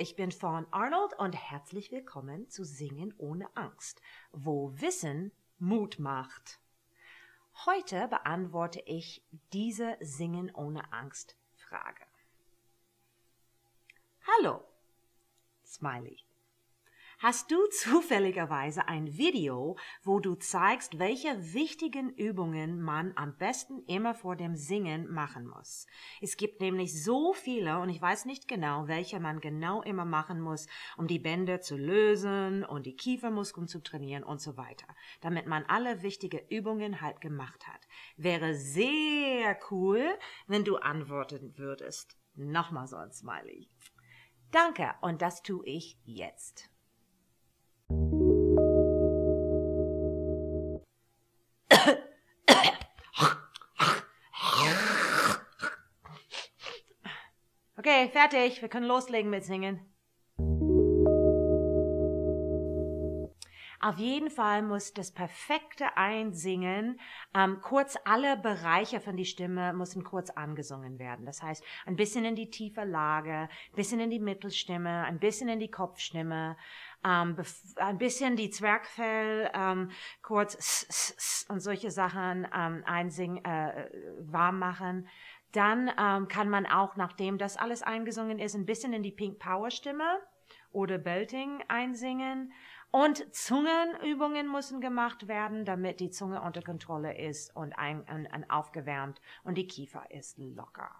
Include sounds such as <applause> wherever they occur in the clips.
ich bin Fawn Arnold und herzlich willkommen zu Singen ohne Angst, wo Wissen Mut macht. Heute beantworte ich diese Singen ohne Angst Frage. Hallo, Smiley. Hast du <laughs> zufälligerweise ein Video, wo du zeigst, welche wichtigen Übungen man am besten immer vor dem Singen machen muss? Es gibt nämlich so viele und ich weiß nicht genau, welche man genau immer machen muss, um die Bänder zu lösen und die Kiefermuskeln zu trainieren und so weiter, damit man alle wichtige Übungen halt gemacht hat. Wäre sehr cool, wenn du antworten würdest. Nochmal so ein Smiley. Danke und das tue ich jetzt. Fertig. Wir können loslegen mit Singen. Auf jeden Fall muss das perfekte Einsingen, ähm, kurz alle Bereiche von die Stimme müssen kurz angesungen werden. Das heißt, ein bisschen in die tiefe Lage, ein bisschen in die Mittelstimme, ein bisschen in die Kopfstimme, ähm, ein bisschen die Zwergfell ähm, kurz s -s -s und solche Sachen ähm, einsingen, äh, warm machen. Dann ähm, kann man auch, nachdem das alles eingesungen ist, ein bisschen in die Pink Power Stimme oder Belting einsingen. Und Zungenübungen müssen gemacht werden, damit die Zunge unter Kontrolle ist und ein, ein, ein aufgewärmt und die Kiefer ist locker.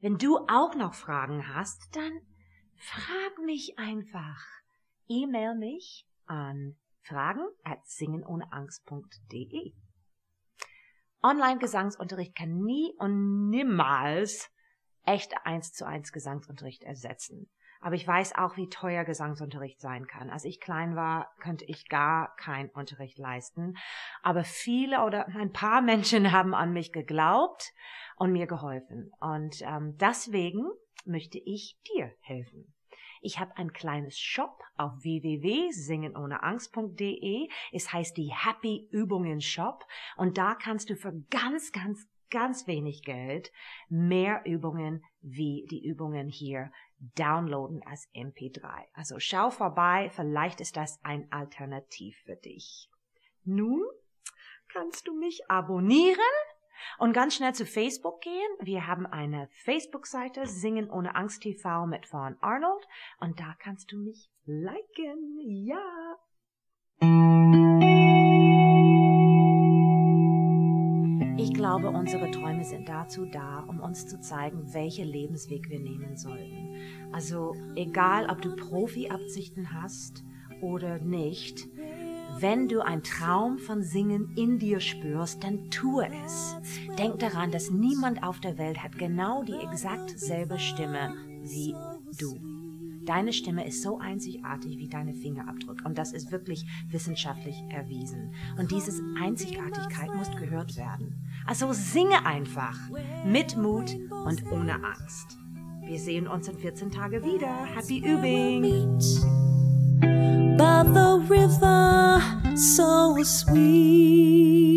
Wenn du auch noch Fragen hast, dann frag mich einfach. E-Mail mich an fragen at singenohneangst.de. Online-Gesangsunterricht kann nie und niemals echte eins zu eins Gesangsunterricht ersetzen. Aber ich weiß auch, wie teuer Gesangsunterricht sein kann. Als ich klein war, könnte ich gar keinen Unterricht leisten. Aber viele oder ein paar Menschen haben an mich geglaubt und mir geholfen. Und ähm, deswegen möchte ich dir helfen. Ich habe ein kleines Shop auf www.singenohneangst.de. Es heißt die Happy Übungen Shop und da kannst du für ganz, ganz, ganz wenig Geld mehr Übungen wie die Übungen hier downloaden als MP3. Also schau vorbei, vielleicht ist das ein Alternativ für dich. Nun kannst du mich abonnieren und ganz schnell zu Facebook gehen. Wir haben eine Facebook-Seite, Singen ohne Angst TV mit Fawn Arnold. Und da kannst du mich liken. Ja. Glaube, unsere Träume sind dazu da, um uns zu zeigen, welche Lebensweg wir nehmen sollten. Also egal, ob du Profi-Absichten hast oder nicht, wenn du einen Traum von Singen in dir spürst, dann tue es. Denk daran, dass niemand auf der Welt hat genau die exakt selbe Stimme wie du. Deine Stimme ist so einzigartig wie deine Fingerabdruck und das ist wirklich wissenschaftlich erwiesen. Und diese Einzigartigkeit muss gehört werden. Also singe einfach mit Mut und ohne Angst. Wir sehen uns in 14 Tagen wieder. Happy Übing! by the river so sweet.